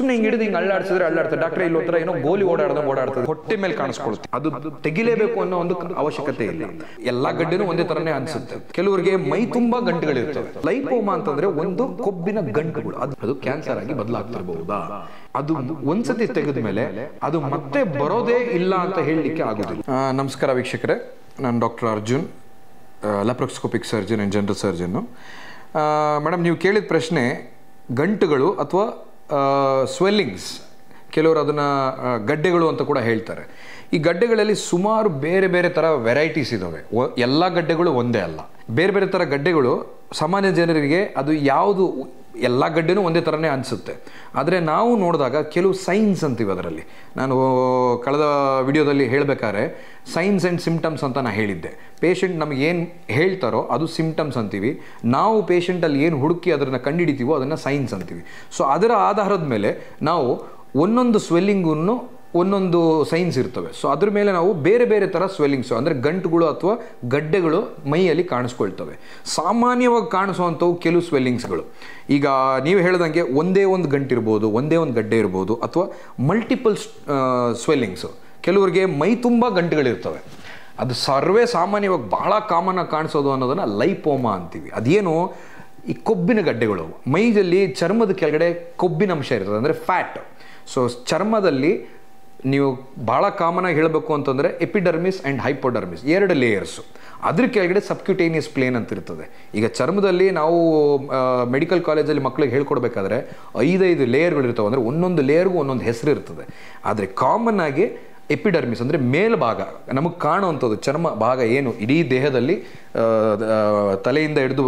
ಸುಮ್ಮನೆ ಹಿಂಗೆ ಹಿಡಿದು ಹಿಂಗೆ ಅಳ್ಳಾಡ್ಸಿದ್ರೆ ಅಳ್ಳಾಡ್ತಾರೆ ಡಾಕ್ಟರ್, ಇಲ್ಲಿ ಒಂಥರ ಏನೋ ಗೋಲಿ ಓಡಾಡ್ದಂಗೆ ಓಡಾಡ್ತದೆ. ಹೊಟ್ಟೆ ಮೇಲೆ ಕಾಣಿಸ್ಕೊಳ್ತದೆ ಅದು ತೆಗಿಲೇಬೇಕು ಅನ್ನೋ ಒಂದು ಅವಶ್ಯಕತೆ ಇಲ್ಲ. ಎಲ್ಲಾ ಗಡ್ಡೆನೂ ಒಂದೇ ತರನೇ ಅನ್ಸುತ್ತೆ. ಕೆಲವರಿಗೆ ಮೈ ತುಂಬಾ ಗಂಟುಗಳಿರ್ತವೆ. ಲೈಪೋಮಾ ಅಂತಂದ್ರೆ ಒಂದು ಕೊಬ್ಬಿನ ಗಂಟುಗಳು. ಅದು ಕ್ಯಾನ್ಸರ್ ಆಗಿ ಬದಲಾಗ್ತಿರಬಹುದಾ? ಅದು ಒಂದ್ಸತಿ ತೆಗೆದ ಮೇಲೆ ಅದು ಮತ್ತೆ ಬರೋದೇ ಇಲ್ಲ ಅಂತ ಹೇಳಲಿಕ್ಕೆ ಆಗುದಿಲ್ಲ. ನಮಸ್ಕಾರ ವೀಕ್ಷಕರೇ. ನಾನು doctor Arjun laparoscopic surgeon and general surgeon madam ನೀವು ಕೇಳಿದ ಪ್ರಶ್ನೆ, ಗಂಟುಗಳು ಅಥವಾ ಸ್ವೆಲ್ಲಿಂಗ್ಸ್ ಕೆಲವರು ಅದನ್ನು ಗಡ್ಡೆಗಳು ಅಂತ ಕೂಡ ಹೇಳ್ತಾರೆ. ಈ ಗಡ್ಡೆಗಳಲ್ಲಿ ಸುಮಾರು ಬೇರೆ ಬೇರೆ ಥರ ವೆರೈಟೀಸ್ ಇದ್ದಾವೆ ಎಲ್ಲ ಗಡ್ಡೆಗಳು ಒಂದೇ ಅಲ್ಲ. ಬೇರೆ ಬೇರೆ ಥರ ಗಡ್ಡೆಗಳು ಸಾಮಾನ್ಯ ಜನರಿಗೆ ಅದು ಯಾವುದು ಎಲ್ಲ ಗಡ್ಡೆನೂ ಒಂದೇ ಥರನೇ ಅನಿಸುತ್ತೆ. ಆದರೆ ನಾವು ನೋಡಿದಾಗ ಕೆಲವು ಸೈನ್ಸ್ ಅಂತೀವಿ ಅದರಲ್ಲಿ. ನಾನು ಕಳೆದ ವಿಡಿಯೋದಲ್ಲಿ ಹೇಳಬೇಕಾದ್ರೆ ಸೈನ್ಸ್ ಆ್ಯಂಡ್ ಸಿಮ್ಟಮ್ಸ್ ಅಂತ ನಾನು ಹೇಳಿದ್ದೆ. ಪೇಷಂಟ್ ನಮಗೆ ಏನು ಹೇಳ್ತಾರೋ ಅದು ಸಿಮ್ಟಮ್ಸ್ ಅಂತೀವಿ. ನಾವು ಪೇಷಂಟಲ್ಲಿ ಏನು ಹುಡುಕಿ ಅದನ್ನು ಕಂಡುಹಿಡಿತೀವೋ ಅದನ್ನು ಸೈನ್ಸ್ ಅಂತೀವಿ. ಸೊ ಅದರ ಆಧಾರದ ಮೇಲೆ ನಾವು ಒಂದೊಂದು ಸ್ವೆಲ್ಲಿಂಗನ್ನು ಒಂದೊಂದು ಸೈನ್ಸ್ ಇರ್ತವೆ. ಸೊ ಅದ್ರ ಮೇಲೆ ನಾವು ಬೇರೆ ಬೇರೆ ಥರ ಸ್ವೆಲ್ಲಿಂಗ್ಸು ಅಂದರೆ ಗಂಟುಗಳು ಅಥವಾ ಗಡ್ಡೆಗಳು ಮೈಯಲ್ಲಿ ಕಾಣಿಸ್ಕೊಳ್ತವೆ. ಸಾಮಾನ್ಯವಾಗಿ ಕಾಣಿಸುವಂಥವು ಕೆಲವು ಸ್ವೆಲ್ಲಿಂಗ್ಸ್ಗಳು ಈಗ ನೀವು ಹೇಳ್ದಂಗೆ ಒಂದೇ ಒಂದು ಗಂಟು ಇರ್ಬೋದು ಒಂದೇ ಒಂದು ಗಡ್ಡೆ ಇರ್ಬೋದು, ಅಥವಾ ಮಲ್ಟಿಪಲ್ ಸ್ವೆಲ್ಲಿಂಗ್ಸು ಕೆಲವರಿಗೆ ಮೈ ತುಂಬ ಗಂಟುಗಳಿರ್ತವೆ. ಅದು ಸರ್ವೇ ಸಾಮಾನ್ಯವಾಗಿ ಭಾಳ ಕಾಮನ್ನಾಗಿ ಕಾಣಿಸೋದು ಅನ್ನೋದನ್ನು ಲೈಪೋಮಾ ಅಂತೀವಿ. ಅದೇನು ಈ ಕೊಬ್ಬಿನ ಗಡ್ಡೆಗಳು. ಮೈಯಲ್ಲಿ ಚರ್ಮದ ಕೆಳಗಡೆ ಕೊಬ್ಬಿನ ಅಂಶ ಇರ್ತದೆ, ಅಂದರೆ ಫ್ಯಾಟ್ ಸೊ ಚರ್ಮದಲ್ಲಿ ನೀವು ಭಾಳ ಕಾಮನಾಗಿ ಹೇಳಬೇಕು ಅಂತಂದರೆ ಎಪಿಡರ್ಮಿಸ್ ಆ್ಯಂಡ್ ಹೈಪೋಡರ್ಮಿಸ್ ಎರಡು ಲೇಯರ್ಸು ಅದ್ರ ಕೆಳಗಡೆ ಸಬ್ಕ್ಯೂಟೇನಿಯಸ್ ಪ್ಲೇನ್ ಅಂತ ಇರ್ತದೆ. ಈಗ ಚರ್ಮದಲ್ಲಿ ನಾವು ಮೆಡಿಕಲ್ ಕಾಲೇಜಲ್ಲಿ ಮಕ್ಕಳಿಗೆ ಹೇಳ್ಕೊಡ್ಬೇಕಾದ್ರೆ ಐದೈದು ಲೇಯರ್ಗಳಿರ್ತವೆ ಅಂದರೆ ಒಂದೊಂದು ಲೇಯರ್ಗೂ ಒಂದೊಂದು ಹೆಸರು ಇರ್ತದೆ. ಆದರೆ ಕಾಮನ್ ಆಗಿ ಎಪಿಡರ್ಮಿಸ್ ಅಂದರೆ ಮೇಲ್ಭಾಗ ನಮಗೆ ಕಾಣುವಂಥದ್ದು ಚರ್ಮ ಭಾಗ ಏನು? ಇಡೀ ದೇಹದಲ್ಲಿ ತಲೆಯಿಂದ ಹಿಡಿದು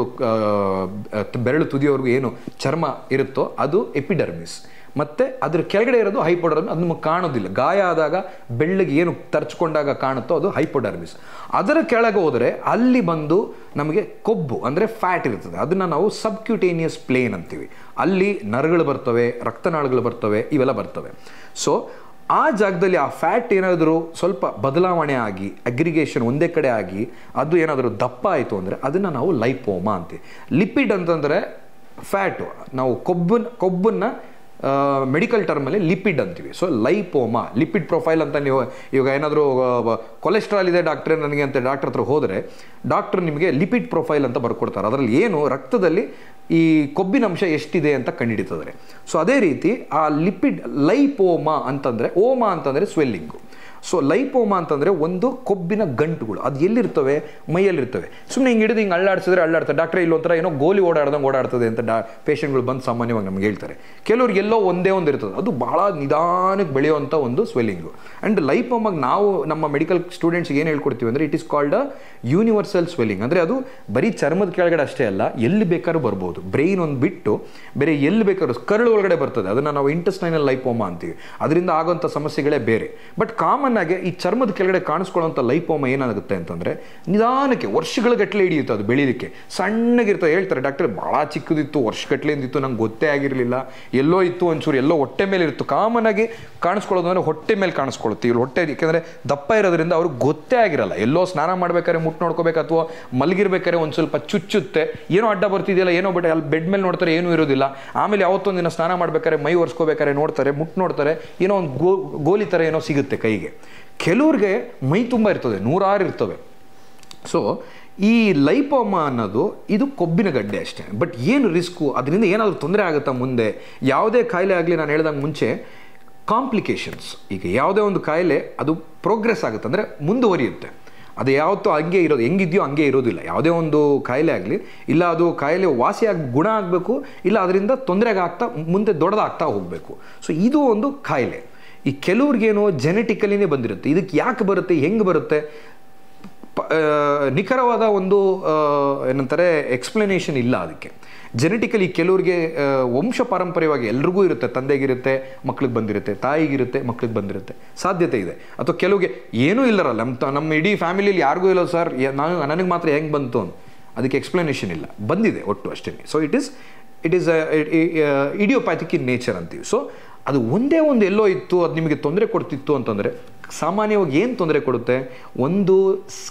ಬೆರಳು ತುದಿಯವರೆಗೂ ಏನು ಚರ್ಮ ಇರುತ್ತೋ ಅದು ಎಪಿಡರ್ಮಿಸ್ ಮತ್ತು ಅದ್ರ ಕೆಳಗಡೆ ಇರೋದು ಹೈಪೋಡರ್ಮಿಸ್ ಅದು ನಮಗೆ ಕಾಣೋದಿಲ್ಲ. ಗಾಯ ಆದಾಗ ಬೆಳ್ಳಿಗೆ ಏನು ತರ್ಚ್ಕೊಂಡಾಗ ಕಾಣುತ್ತೋ ಅದು ಹೈಪೋಡರ್ಮಿಸ್ ಅದರ ಕೆಳಗೆ ಹೋದರೆ ಅಲ್ಲಿ ಬಂದು ನಮಗೆ ಕೊಬ್ಬು, ಅಂದರೆ ಫ್ಯಾಟ್ ಇರ್ತದೆ. ಅದನ್ನು ನಾವು ಸಬ್ಕ್ಯೂಟೇನಿಯಸ್ ಪ್ಲೇನ್ ಅಂತೀವಿ. ಅಲ್ಲಿ ನರಗಳು ಬರ್ತವೆ, ರಕ್ತನಾಳಗಳು ಬರ್ತವೆ, ಇವೆಲ್ಲ ಬರ್ತವೆ. ಸೊ ಆ ಜಾಗದಲ್ಲಿ ಆ ಫ್ಯಾಟ್ ಏನಾದರೂ ಸ್ವಲ್ಪ ಬದಲಾವಣೆ ಆಗಿ ಅಗ್ರಿಗೇಷನ್ ಒಂದೇ ಕಡೆ ಆಗಿ, ಅದು ಏನಾದರೂ ದಪ್ಪ ಆಯಿತು ಅಂದರೆ ಅದನ್ನು ನಾವು ಲೈಪೋಮಾ ಅಂತೀವಿ. ಲಿಪಿಡ್ ಅಂತಂದರೆ ಫ್ಯಾಟು ನಾವು ಕೊಬ್ಬನ್ನ ಕೊಬ್ಬನ್ನು ಮೆಡಿಕಲ್ ಟರ್ಮಲ್ಲಿ ಲಿಪಿಡ್ ಅಂತೀವಿ. ಸೊ ಲೈಪೋಮಾ ಲಿಪಿಡ್ ಪ್ರೊಫೈಲ್ ಅಂತ ನೀವು ಇವಾಗ ಏನಾದರೂ ಕೊಲೆಸ್ಟ್ರಾಲ್ ಇದೆ ಡಾಕ್ಟ್ರೇ ನನಗೆ ಅಂತ ಡಾಕ್ಟ್ರ್ ಹತ್ರ ಹೋದರೆ ಡಾಕ್ಟರ್ ನಿಮಗೆ ಲಿಪಿಡ್ ಪ್ರೊಫೈಲ್ ಅಂತ ಬರ್ಕೊಡ್ತಾರೆ. ಅದರಲ್ಲಿ ಏನು, ರಕ್ತದಲ್ಲಿ ಈ ಕೊಬ್ಬಿನ ಅಂಶ ಎಷ್ಟಿದೆ ಅಂತ ಕಂಡುಹಿಡಿತದೆ ಸೊ ಅದೇ ರೀತಿ ಆ ಲಿಪಿಡ್ ಲೈಪೋಮಾ ಅಂತಂದರೆ ಓಮಾ ಅಂತಂದರೆ ಸ್ವೆಲ್ಲಿಂಗು ಸೊ ಲೈಪೋಮಾ ಅಂತಂದರೆ ಒಂದು ಕೊಬ್ಬಿನ ಗಂಟುಗಳು. ಅದು ಎಲ್ಲಿರ್ತವೆ? ಮೈಯಲ್ಲಿರ್ತವೆ. ಸುಮ್ಮನೆ ಹಿಂಗೆ ಹಿಡಿದು ಹಿಂಗೆ ಅಳ್ಳಾಡ್ಸಿದ್ರೆ ಅಳ್ಳಾಡ್ತಾರೆ. ಡಾಕ್ಟ್ರೆ, ಇಲ್ಲೊಂಥರ ಏನೋ ಗೋಲಿ ಓಡಾಡ್ದಂಗೆ ಓಡಾಡ್ತದೆ ಅಂತ ಡಾ ಪೇಷಂಟ್ಗಳು ಬಂದು ಸಾಮಾನ್ಯವಾಗಿ ನಮ್ಗೆ ಹೇಳ್ತಾರೆ. ಕೆಲವ್ರಿಗೆ ಎಲ್ಲೋ ಒಂದೇ ಒಂದು ಇರ್ತದೆ. ಅದು ಭಾಳ ನಿಧಾನಕ್ಕೆ ಬೆಳೆಯುವಂಥ ಒಂದು ಸ್ವೆಲ್ಲಿಂಗು ಆ್ಯಂಡ್ ಲೈಪೋಮಾಗ ನಾವು ನಮ್ಮ ಮೆಡಿಕಲ್ ಸ್ಟೂಡೆಂಟ್ಸ್ಗೆ ಏನು ಹೇಳ್ಕೊಡ್ತೀವಿ ಅಂದರೆ it is called a universal swelling ಅಂದರೆ ಅದು ಬರೀ ಚರ್ಮದ ಕೆಳಗಡೆ ಅಷ್ಟೇ ಅಲ್ಲ, ಎಲ್ಲಿ ಬೇಕಾದ್ರೂ ಬರ್ಬೋದು. ಬ್ರೈನ್ ಒಂದು ಬಿಟ್ಟು ಬೇರೆ ಎಲ್ಲಿ ಬೇಕಾದ್ರೂ ಕರಳು ಒಳಗಡೆ ಬರ್ತದೆ. ಅದನ್ನು ನಾವು ಇಂಟೆಸ್ಟೈನಲ್ ಲೈಪೋಮಾ ಅಂತೀವಿ. ಅದರಿಂದ ಆಗೋಂಥ ಸಮಸ್ಯೆಗಳೇ ಬೇರೆ. ಬಟ್ ಕಾಮನ್ ಆಗಿ ಈ ಚರ್ಮದ ಕೆಳಗಡೆ ಕಾಣಿಸ್ಕೊಳ್ಳೋಂಥ ಲೈಪೋಮ ಏನಾಗುತ್ತೆ ಅಂತಂದರೆ ನಿಧಾನಕ್ಕೆ ವರ್ಷಗಳ ಗಟ್ಟಲೆ ಹಿಡಿಯುತ್ತೆ ಅದು ಬೆಳೀಲಿಕ್ಕೆ. ಸಣ್ಣಗಿರ್ತದೆ ಹೇಳ್ತಾರೆ, ಡಾಕ್ಟರ್ ಭಾಳ ಚಿಕ್ಕದಿತ್ತು ವರ್ಷಗಟ್ಟಲೆ ಇತ್ತು ನಂಗೆ ಗೊತ್ತೇ ಆಗಿರಲಿಲ್ಲ. ಎಲ್ಲೋ ಇತ್ತು ಒಂಚೂರು, ಎಲ್ಲೋ ಹೊಟ್ಟೆ ಮೇಲೆ ಇತ್ತು. ಕಾಮನ್ ಆಗಿ ಕಾಣಿಸ್ಕೊಳ್ಳೋದು ಅಂದರೆ ಹೊಟ್ಟೆ ಮೇಲೆ ಕಾಣಿಸ್ಕೊಳ್ಳುತ್ತೆ. ಇವ್ರು ಹೊಟ್ಟೆ ಯಾಕೆಂದರೆ ದಪ್ಪ ಇರೋದ್ರಿಂದ ಅವ್ರಿಗೆ ಗೊತ್ತೇ ಆಗಿರಲ್ಲ. ಎಲ್ಲೋ ಸ್ನಾನ ಮಾಡ್ಬೇಕಾದ್ರೆ ಮುಟ್ಟು ನೋಡ್ಕೋಬೇಕು ಅಥವಾ ಮಲಗಿರ್ಬೇಕಾದ್ರೆ ಒಂದು ಸ್ವಲ್ಪ ಚುಚ್ಚುತ್ತೆ. ಏನೋ ಅಡ್ಡ ಬರ್ತಿದೆಯಲ್ಲ, ಏನೋ ಬಟ್ ಅಲ್ಲಿ ಬೆಡ್ ಮೇಲೆ ನೋಡ್ತಾರೆ, ಏನೂ ಇರೋದಿಲ್ಲ. ಆಮೇಲೆ ಯಾವತ್ತೊಂದು ದಿನ ಸ್ನಾನ ಮಾಡ್ಬೇಕಾದ್ರೆ ಮೈ ಒರೆಸ್ಕೋಬೇಕಾದ್ರೆ ನೋಡ್ತಾರೆ, ಮುಟ್ಟು ನೋಡ್ತಾರೆ, ಏನೋ ಒಂದು ಗೋ, ಗೋಲಿ ಥರ ಏನೋ ಸಿಗುತ್ತೆ ಕೈಗೆ. ಕೆಲವ್ರಿಗೆ ಮೈ ತುಂಬ ಇರ್ತದೆ, ನೂರಾರು ಇರ್ತವೆ. ಸೊ ಈ ಲೈಪೋಮಾ ಅನ್ನೋದು ಇದು ಕೊಬ್ಬಿನ ಗಡ್ಡೆ ಅಷ್ಟೇ. ಬಟ್ ಏನು ರಿಸ್ಕು ಅದರಿಂದ ಏನಾದರೂ ತೊಂದರೆ ಆಗುತ್ತಾ ಮುಂದೆ? ಯಾವುದೇ ಕಾಯಿಲೆ ಆಗಲಿ ನಾನು ಹೇಳ್ದಂಗೆ ಮುಂಚೆ ಕಾಂಪ್ಲಿಕೇಶನ್ಸ್ ಈಗ ಯಾವುದೇ ಒಂದು ಕಾಯಿಲೆ ಅದು ಪ್ರೋಗ್ರೆಸ್ ಆಗುತ್ತೆ, ಅಂದರೆ ಮುಂದುವರಿಯುತ್ತೆ. ಅದು ಯಾವತ್ತೂ ಹಂಗೆ ಇರೋದು, ಹೆಂಗಿದೆಯೋ ಹಂಗೆ ಇರೋದಿಲ್ಲ. ಯಾವುದೇ ಒಂದು ಕಾಯಿಲೆ ಆಗಲಿ, ಇಲ್ಲ ಅದು ಕಾಯಿಲೆ ವಾಸಿಯಾಗಿ ಗುಣ ಆಗಬೇಕು, ಇಲ್ಲ ಅದರಿಂದ ತೊಂದರೆಗಾಗ್ತಾ ಮುಂದೆ ದೊಡ್ಡದಾಗ್ತಾ ಹೋಗಬೇಕು. ಸೊ ಇದು ಒಂದು ಕಾಯಿಲೆ. ಈ ಕೆಲವ್ರಿಗೇನೋ ಜೆನೆಟಿಕಲಿನೇ ಬಂದಿರುತ್ತೆ. ಇದಕ್ಕೆ ಯಾಕೆ ಬರುತ್ತೆ, ಹೆಂಗೆ ಬರುತ್ತೆ? ನಿಖರವಾದ ಒಂದು ಏನಂತಾರೆ ಎಕ್ಸ್ಪ್ಲನೇಷನ್ ಇಲ್ಲ ಅದಕ್ಕೆ. ಜೆನೆಟಿಕಲಿ ಕೆಲವ್ರಿಗೆ ವಂಶ ಪಾರಂಪರ್ಯವಾಗಿ ಎಲ್ರಿಗೂ ಇರುತ್ತೆ. ತಂದೆಗಿರುತ್ತೆ, ಮಕ್ಳಿಗೆ ಬಂದಿರುತ್ತೆ, ತಾಯಿಗಿರುತ್ತೆ, ಮಕ್ಳಿಗೆ ಬಂದಿರುತ್ತೆ. ಸಾಧ್ಯತೆ ಇದೆ. ಅಥವಾ ಕೆಲವ್ಗೆ ಏನೂ ಇಲ್ಲರಲ್ಲ ನಮ್ಮ ನಮ್ಮ ಇಡೀ ಫ್ಯಾಮಿಲಿಯಲ್ಲಿ ಯಾರಿಗೂ ಇಲ್ಲ ಸರ್. ನಾನು, ನನಗೆ ಮಾತ್ರ ಹೆಂಗೆ ಬಂತು ಅಂತ. ಅದಕ್ಕೆ ಎಕ್ಸ್ಪ್ಲನೇಷನ್ ಇಲ್ಲ. ಬಂದಿದೆ ಒಟ್ಟು ಅಷ್ಟೇ so it is it is idiopathic in nature ಅಂತೀವಿ. ಸೊ ಅದು ಒಂದೇ ಒಂದು ಎಲ್ಲೋ ಇತ್ತು, ಅದು ನಿಮಗೆ ತೊಂದರೆ ಕೊಡ್ತಿತ್ತು ಅಂತಂದರೆ, ಸಾಮಾನ್ಯವಾಗಿ ಏನು ತೊಂದರೆ ಕೊಡುತ್ತೆ? ಒಂದು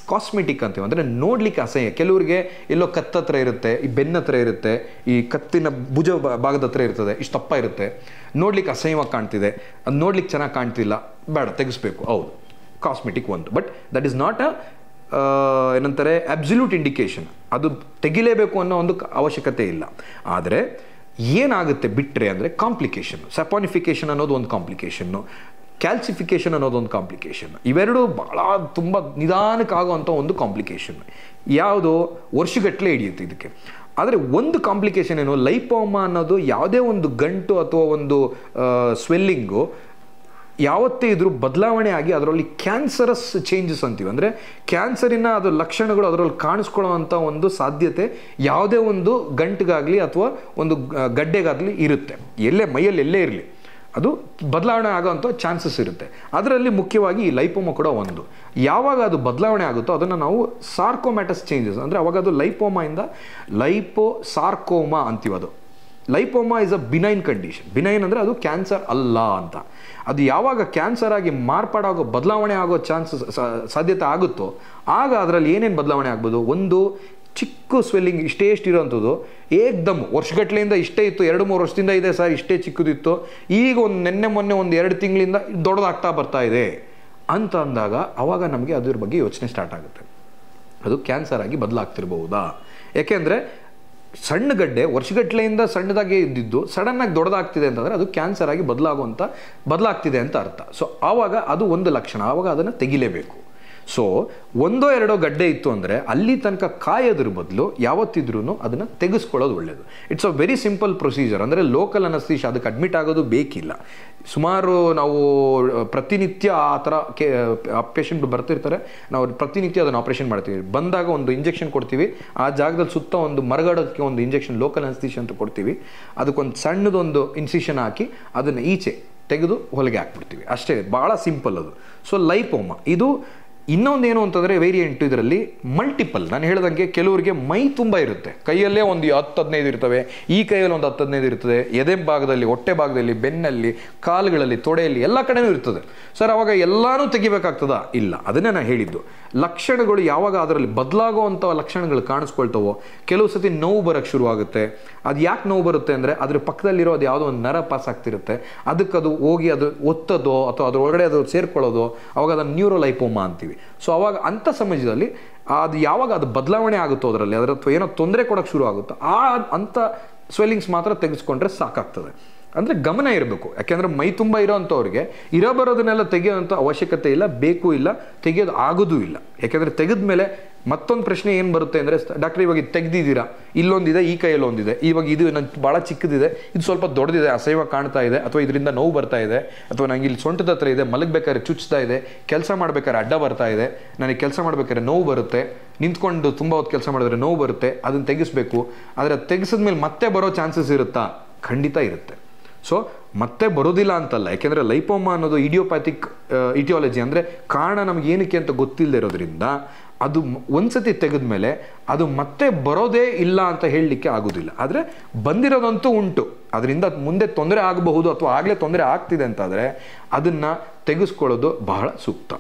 ಕಾಸ್ಮೆಟಿಕ್ ಅಂತೀವಿ. ಅಂದರೆ ನೋಡಲಿಕ್ಕೆ ಅಸಹ್ಯ. ಕೆಲವರಿಗೆ ಎಲ್ಲೋ ಕತ್ತತ್ರ ಇರುತ್ತೆ, ಈ ಬೆನ್ನ ಹತ್ರ ಇರುತ್ತೆ, ಈ ಕತ್ತಿನ ಭುಜ ಭಾಗದ ಹತ್ರ ಇರ್ತದೆ, ಇಷ್ಟು ತಪ್ಪ ಇರುತ್ತೆ. ನೋಡ್ಲಿಕ್ಕೆ ಅಸಹ್ಯವಾಗಿ ಕಾಣ್ತಿದೆ. ಅದು ನೋಡ್ಲಿಕ್ಕೆ ಚೆನ್ನಾಗಿ ಕಾಣ್ತಿಲ್ಲ. ಬೇಡ, ತೆಗೆಸ್ಬೇಕು. ಹೌದು. ಕಾಸ್ಮೆಟಿಕ್ ಒಂದು. But that is not a ಏನಂತಾರೆ ಅಬ್ಸಲ್ಯೂಟ್ ಇಂಡಿಕೇಶನ್ ಅದು ತೆಗಿಲೇಬೇಕು ಅನ್ನೋ ಒಂದು ಅವಶ್ಯಕತೆ ಇಲ್ಲ. ಆದರೆ, ಏನಾಗುತ್ತೆ ಬಿಟ್ಟರೆ ಅಂದರೆ ಕಾಂಪ್ಲಿಕೇಶನ್ ಸಪಾನಿಫಿಕೇಷನ್ ಅನ್ನೋದು ಒಂದು ಕಾಂಪ್ಲಿಕೇಶನ್ನು ಕ್ಯಾಲ್ಸಿಫಿಕೇಶನ್ ಅನ್ನೋದು ಒಂದು ಕಾಂಪ್ಲಿಕೇಶನ್ ಇವೆರಡೂ ಭಾಳ ತುಂಬ ನಿಧಾನಕ್ಕಾಗುವಂಥ ಒಂದು ಕಾಂಪ್ಲಿಕೇಶನ್ ಯಾವುದು? ವರ್ಷಗಟ್ಟಲೆ ಹಿಡಿಯುತ್ತೆ ಇದಕ್ಕೆ. ಆದರೆ ಒಂದು ಕಾಂಪ್ಲಿಕೇಶನ್ ಏನು? ಲೈಪೋಮಾ ಅನ್ನೋದು ಯಾವುದೇ ಒಂದು ಗಂಟು ಅಥವಾ ಒಂದು ಸ್ವೆಲ್ಲಿಂಗು ಯಾವತ್ತೇ ಇದ್ರೂ ಬದಲಾವಣೆ ಆಗಿ ಅದರಲ್ಲಿ ಕ್ಯಾನ್ಸರಸ್ ಚೇಂಜಸ್ ಅಂತೀವಿ. ಅಂದರೆ ಕ್ಯಾನ್ಸರಿನ ಅದು ಲಕ್ಷಣಗಳು ಅದರಲ್ಲಿ ಕಾಣಿಸ್ಕೊಳ್ಳೋವಂಥ ಒಂದು ಸಾಧ್ಯತೆ ಯಾವುದೇ ಒಂದು ಗಂಟಿಗಾಗಲಿ ಅಥವಾ ಒಂದು ಗಡ್ಡೆಗಾಗಲಿ ಇರುತ್ತೆ. ಎಲ್ಲೇ, ಮೈಯಲ್ಲಿ ಎಲ್ಲೇ ಇರಲಿ. ಅದು ಬದಲಾವಣೆ ಆಗೋವಂಥ ಚಾನ್ಸಸ್ ಇರುತ್ತೆ. ಅದರಲ್ಲಿ ಮುಖ್ಯವಾಗಿ ಈ ಲೈಪೋಮ ಕೂಡ ಒಂದು. ಯಾವಾಗ ಅದು ಬದಲಾವಣೆ ಆಗುತ್ತೋ ಅದನ್ನು ನಾವು ಸಾರ್ಕೋಮ್ಯಾಟಸ್ ಚೇಂಜಸ್ ಅಂದರೆ ಅವಾಗ ಅದು ಲೈಪೋಮಾಯಿಂದ ಲೈಪೋ, ಸಾರ್ಕೋಮಾ ಅಂತೀವಿ ಅದು. Lipoma is a benign condition benign ಅಂದರೆ ಅದು ಕ್ಯಾನ್ಸರ್ ಅಲ್ಲ ಅಂತ. ಅದು ಯಾವಾಗ ಕ್ಯಾನ್ಸರ್ ಆಗಿ ಮಾರ್ಪಾಡಾಗೋ, ಬದಲಾವಣೆ ಆಗೋ ಚಾನ್ಸಸ್ ಸಾಧ್ಯತೆ ಆಗುತ್ತೋ, ಆಗ ಅದರಲ್ಲಿ ಏನೇನು ಬದಲಾವಣೆ ಆಗ್ಬೋದು? ಒಂದು ಚಿಕ್ಕ ಸ್ವೆಲ್ಲಿಂಗ್ ಇಷ್ಟೇ ಇರೋವಂಥದ್ದು ಏಕ್ದಮ್ ವರ್ಷಗಟ್ಲೆಯಿಂದ ಇಷ್ಟೇ ಇತ್ತು, ಎರಡು ಮೂರು ವರ್ಷದಿಂದ ಇದೆ ಸರ್, ಇಷ್ಟೇ ಚಿಕ್ಕದಿತ್ತು. ಈಗ ಒಂದು ನಿನ್ನೆ, ಮೊನ್ನೆ ಒಂದು ಎರಡು ತಿಂಗಳಿಂದ ದೊಡ್ಡದಾಗ್ತಾ ಬರ್ತಾ ಇದೆ ಅಂತ ಅಂದಾಗ ಆವಾಗ ನಮಗೆ ಅದ್ರ ಬಗ್ಗೆ ಯೋಚನೆ ಸ್ಟಾರ್ಟ್ ಆಗುತ್ತೆ. ಅದು ಕ್ಯಾನ್ಸರ್ ಆಗಿ ಬದಲಾಗ್ತಿರ್ಬಹುದಾ? ಯಾಕೆಂದರೆ ಸಣ್ಣ ಗಡ್ಡೆ, ವರ್ಷಗಟ್ಟಲೆಯಿಂದ ಸಣ್ಣದಾಗಿ ಇದ್ದಿದ್ದು ಸಡನ್ನಾಗಿ ದೊಡ್ಡದಾಗ್ತಿದೆ ಅಂತಂದರೆ ಅದು ಕ್ಯಾನ್ಸರ್ ಆಗಿ ಬದಲಾಗುವಂಥ ಬದಲಾಗ್ತಿದೆ ಅಂತ ಅರ್ಥ. ಸೊ ಆವಾಗ ಅದು ಒಂದು ಲಕ್ಷಣ, ಆವಾಗ ಅದನ್ನು ತೆಗಿಲೇಬೇಕು. ಸೊ ಒಂದೋ ಎರಡೋ ಗಡ್ಡೆ ಇತ್ತು ಅಂದರೆ ಅಲ್ಲಿ ತನಕ ಕಾಯೋದ್ರ ಬದಲು ಯಾವತ್ತಿದ್ರೂ ಅದನ್ನು ತೆಗೆಸ್ಕೊಳ್ಳೋದು ಒಳ್ಳೆಯದು it's a very simple procedure ಅಂದರೆ ಲೋಕಲ್ ಅನಸ್ತೀಶ ಅದಕ್ಕೆ ಅಡ್ಮಿಟ್ ಆಗೋದು ಬೇಕಿಲ್ಲ. ಸುಮಾರು ನಾವು ಪ್ರತಿನಿತ್ಯ ಆ ಥರ ಕೆ ಪೇಷಂಟ್ ಬರ್ತಿರ್ತಾರೆ. ನಾವು ಪ್ರತಿನಿತ್ಯ ಅದನ್ನು ಆಪರೇಷನ್ ಮಾಡ್ತೀವಿ. ಬಂದಾಗ ಒಂದು ಇಂಜೆಕ್ಷನ್ ಕೊಡ್ತೀವಿ. ಆ ಜಾಗದಲ್ಲಿ ಸುತ್ತ ಒಂದು ಮರಗಡಕ್ಕೆ ಒಂದು ಇಂಜೆಕ್ಷನ್ ಲೋಕಲ್ ಅನಸ್ತೀಶ್ ಅಂತ ಕೊಡ್ತೀವಿ. ಅದಕ್ಕೊಂದು ಸಣ್ಣದೊಂದು ಇನ್ಸಿಷನ್ ಹಾಕಿ ಅದನ್ನು ಈಚೆ ತೆಗೆದು ಹೊಲಿಗೆ ಹಾಕ್ಬಿಡ್ತೀವಿ. ಅಷ್ಟೇ ಭಾಳ ಸಿಂಪಲ್ ಅದು. ಸೊ ಲೈಪೋಮ ಇದು ಇನ್ನೊಂದು ಏನು ಅಂತಂದರೆ ವೇರಿಯಂಟ್ ಇದರಲ್ಲಿ ಮಲ್ಟಿಪಲ್ ನಾನು ಹೇಳ್ದಂಗೆ ಕೆಲವರಿಗೆ ಮೈ ತುಂಬ ಇರುತ್ತೆ. ಕೈಯಲ್ಲೇ ಒಂದು ಹತ್ತು ಹದಿನೈದು ಇರ್ತವೆ, ಈ ಕೈಯಲ್ಲಿ ಒಂದು ಹತ್ತು ಹದಿನೈದು ಇರ್ತದೆ, ಎದೆ ಭಾಗದಲ್ಲಿ, ಹೊಟ್ಟೆ ಭಾಗದಲ್ಲಿ, ಬೆನ್ನಲ್ಲಿ, ಕಾಲುಗಳಲ್ಲಿ, ತೊಡೆಯಲ್ಲಿ ಎಲ್ಲ ಕಡೆಯೂ ಇರ್ತದೆ. ಸರ್ ಅವಾಗ ಎಲ್ಲಾನು ತೆಗಿಬೇಕಾಗ್ತದ? ಇಲ್ಲ. ಅದನ್ನೇ ನಾನು ಹೇಳಿದ್ದು. ಲಕ್ಷಣಗಳು ಯಾವಾಗ ಅದರಲ್ಲಿ ಬದಲಾಗುವಂಥ ಲಕ್ಷಣಗಳು ಕಾಣಿಸ್ಕೊಳ್ತವೋ, ಕೆಲವು ಸತಿ ನೋವು ಬರೋಕ್ಕೆ ಶುರುವಾಗುತ್ತೆ. ಅದು ಯಾಕೆ ನೋವು ಬರುತ್ತೆ ಅಂದರೆ ಅದ್ರ ಪಕ್ಕದಲ್ಲಿರೋ ಅದು ಯಾವುದೋ ಒಂದು ನರ ಪಾಸ್ ಆಗ್ತಿರುತ್ತೆ. ಅದಕ್ಕೆ ಅದು ಹೋಗಿ ಅದು ಒತ್ತದೋ ಅಥವಾ ಅದ್ರ ಒಳಗಡೆ ಅದು ಸೇರ್ಕೊಳ್ಳೋದು, ಅವಾಗ ಅದನ್ನು ನ್ಯೂರೋಲೈಪೋಮಾ ಅಂತೀವಿ. ಸೊ ಅವಾಗ ಅಂಥ ಸಮಾಜದಲ್ಲಿ ಅದು ಯಾವಾಗ ಅದು ಬದಲಾವಣೆ ಆಗುತ್ತೋ ಅದರಲ್ಲಿ, ಅದರ ಅಥವಾ ಏನೋ ತೊಂದರೆ ಕೊಡೋಕ್ಕೆ ಶುರು ಆಗುತ್ತೋ, ಆ ಅಂಥ ಸ್ವೆಲ್ಲಿಂಗ್ಸ್ ಮಾತ್ರ ತೆಗೆಸ್ಕೊಂಡ್ರೆ ಸಾಕಾಗ್ತದೆ. ಅಂದರೆ ಗಮನ ಇರಬೇಕು. ಯಾಕೆಂದರೆ ಮೈ ತುಂಬ ಇರೋವಂಥವ್ರಿಗೆ ಇರೋ ಬರೋದನ್ನೆಲ್ಲ ತೆಗೆಯೋವಂಥ ಅವಶ್ಯಕತೆ ಇಲ್ಲ, ಬೇಕು ಇಲ್ಲ, ತೆಗೆಯೋದು ಆಗೋದೂ ಇಲ್ಲ. ಯಾಕೆಂದರೆ ತೆಗೆದ ಮೇಲೆ ಮತ್ತೊಂದು ಪ್ರಶ್ನೆ ಏನು ಬರುತ್ತೆ ಅಂದರೆ ಡಾಕ್ಟರ್ ಇವಾಗ ಇದು ತೆಗ್ದಿದ್ದೀರಾ? ಇಲ್ಲೊಂದಿದೆ, ಈ ಕೈಯಲ್ಲಿ ಒಂದಿದೆ. ಇವಾಗ ಇದು ನಂಗೆ ಭಾಳ ಚಿಕ್ಕದಿದೆ. ಇದು ಸ್ವಲ್ಪ ದೊಡ್ಡದಿದೆ ಅಸೈವ ಕಾಣ್ತಾ ಇದೆ, ಅಥವಾ ಇದರಿಂದ ನೋವು ಬರ್ತಾ ಇದೆ, ಅಥವಾ ನನಗೆ ಇಲ್ಲಿ ಸೊಂಟದ ಹತ್ರ ಇದೆ, ಮಲಗಬೇಕಾದ್ರೆ ಚುಚ್ತಾ ಇದೆ, ಕೆಲಸ ಮಾಡಬೇಕಾದ್ರೆ ಅಡ್ಡ ಬರ್ತಾ ಇದೆ, ನನಗೆ ಕೆಲಸ ಮಾಡಬೇಕಾದ್ರೆ ನೋವು ಬರುತ್ತೆ, ನಿಂತ್ಕೊಂಡು ತುಂಬ ಹೊತ್ತು ಕೆಲಸ ಮಾಡಿದ್ರೆ ನೋವು ಬರುತ್ತೆ, ಅದನ್ನು ತೆಗೆಸಬೇಕು. ಆದರೆ ತೆಗೆಸಿದ ಮೇಲೆ ಮತ್ತೆ ಬರೋ ಚಾನ್ಸಸ್ ಇರುತ್ತಾ? ಖಂಡಿತ ಇರುತ್ತೆ. ಸೊ ಮತ್ತೆ ಬರೋದಿಲ್ಲ ಅಂತಲ್ಲ. ಯಾಕೆಂದರೆ ಲೈಪೋಮಾ ಅನ್ನೋದು ಇಡಿಯೋಪ್ಯಾಥಿಕ್ ಇಟಿಯಾಲಜಿ ಅಂದರೆ ಕಾರಣ ನಮಗೆ ಏನಕ್ಕೆ ಅಂತ ಗೊತ್ತಿಲ್ಲದೆ ಇರೋದ್ರಿಂದ ಅದು ಒಂದು ಒಂದ್ಸತಿ ತೆಗೆದ ಮೇಲೆ ಅದು ಮತ್ತೆ ಬರೋದೇ ಇಲ್ಲ ಅಂತ ಹೇಳಲಿಕ್ಕೆ ಆಗೋದಿಲ್ಲ. ಆದರೆ ಬಂದಿರೋದಂತೂ ಉಂಟು. ಅದರಿಂದ ಮುಂದೆ ತೊಂದರೆ ಆಗಬಹುದು ಅಥವಾ ಆಗಲೇ ತೊಂದರೆ ಆಗ್ತಿದೆ ಅಂತಾದರೆ ಅದನ್ನು ತೆಗೆಸ್ಕೊಳ್ಳೋದು ಬಹಳ ಸೂಕ್ತ.